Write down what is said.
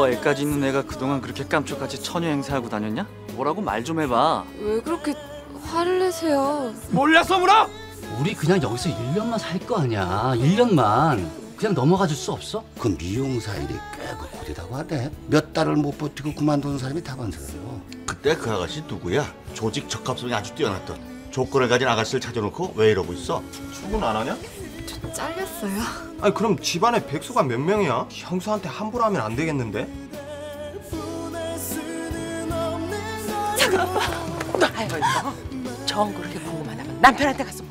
너 애까지 있는 애가 그동안 그렇게 깜짝같이 처녀 행세하고 다녔냐? 뭐라고 말 좀 해봐. 왜 그렇게 화를 내세요? 몰라서 물어? 우리 그냥 여기서 1년만 살 거 아니야. 1년만. 그냥 넘어가 줄 수 없어? 그 미용사 일이 꽤그 고되다고 하대. 몇 달을 못 버티고 그만두는 사람이 다반사예요. 그때 그 아가씨 누구야? 조직 적합성이 아주 뛰어났던 조건을 가진 아가씨를 찾아놓고 왜 이러고 있어? 출근 안 하냐? 저 잘렸어요. 아니 그럼 집안에 백수가 몇 명이야? 형수한테 함부로 하면 안 되겠는데? 아이고 정 그렇게 궁금하다면 남편한테 가서